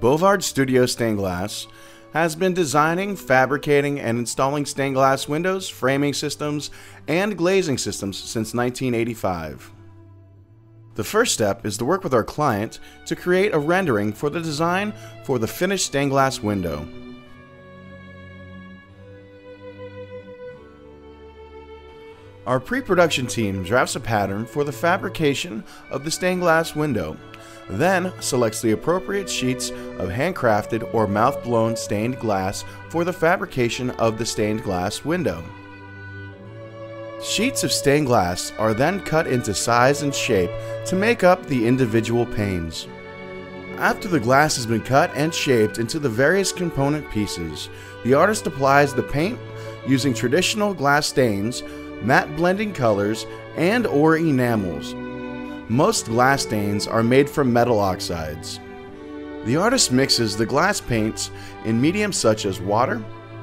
Bovard Studio Stained Glass has been designing, fabricating, and installing stained glass windows, framing systems, and glazing systems since 1985. The first step is to work with our client to create a rendering for the design for the finished stained glass window. Our pre-production team drafts a pattern for the fabrication of the stained glass window, then selects the appropriate sheets of handcrafted or mouth-blown stained glass for the fabrication of the stained glass window. Sheets of stained glass are then cut into size and shape to make up the individual panes. After the glass has been cut and shaped into the various component pieces, the artist applies the paint using traditional glass stains matte blending colors, and or enamels. Most glass stains are made from metal oxides. The artist mixes the glass paints in mediums such as water,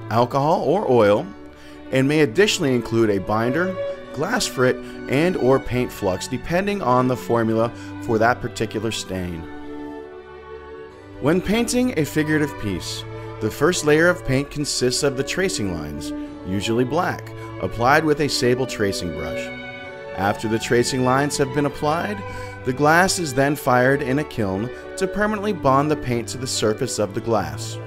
alcohol, or oil, and may additionally include a binder, glass frit, and or paint flux depending on the formula for that particular stain. When painting a figurative piece, the first layer of paint consists of the tracing lines, usually black, applied with a sable tracing brush. After the tracing lines have been applied, the glass is then fired in a kiln to permanently bond the paint to the surface of the glass.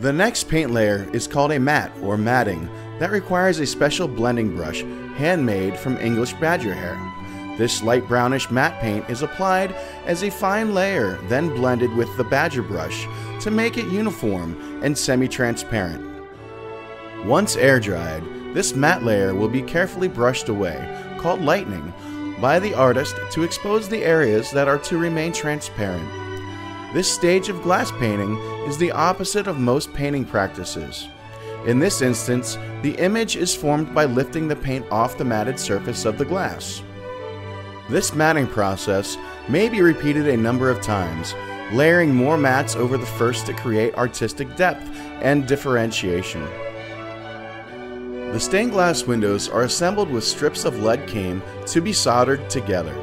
The next paint layer is called a matte or matting that requires a special blending brush handmade from English badger hair. This light brownish matte paint is applied as a fine layer, then blended with the badger brush to make it uniform and semi-transparent. Once air dried, this matte layer will be carefully brushed away, called lightening, by the artist to expose the areas that are to remain transparent. This stage of glass painting is the opposite of most painting practices. In this instance, the image is formed by lifting the paint off the matted surface of the glass. This matting process may be repeated a number of times, layering more mats over the first to create artistic depth and differentiation. The stained glass windows are assembled with strips of lead came to be soldered together.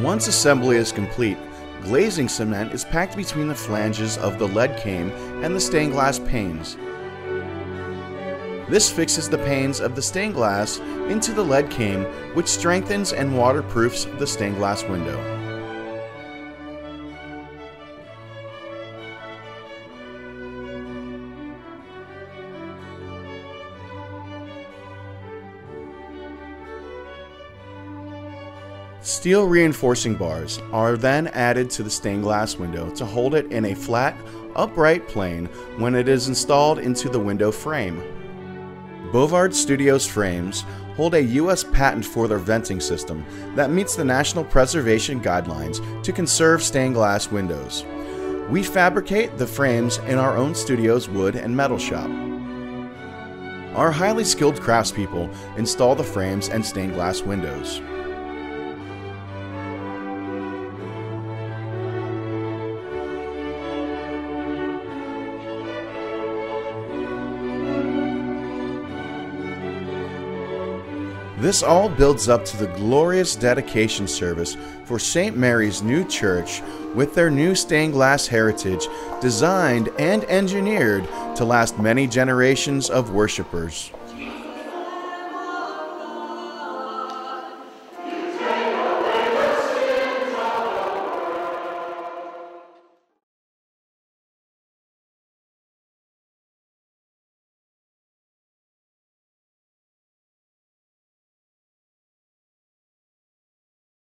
Once assembly is complete, glazing cement is packed between the flanges of the lead came and the stained glass panes. This fixes the panes of the stained glass into the lead came, which strengthens and waterproofs the stained glass window. Steel reinforcing bars are then added to the stained glass window to hold it in a flat, upright plane when it is installed into the window frame. Bovard Studios frames hold a U.S. patent for their venting system that meets the National Preservation Guidelines to conserve stained glass windows. We fabricate the frames in our own studio's wood and metal shop. Our highly skilled craftspeople install the frames and stained glass windows. This all builds up to the glorious dedication service for St. Mary's new church with their new stained glass heritage designed and engineered to last many generations of worshippers.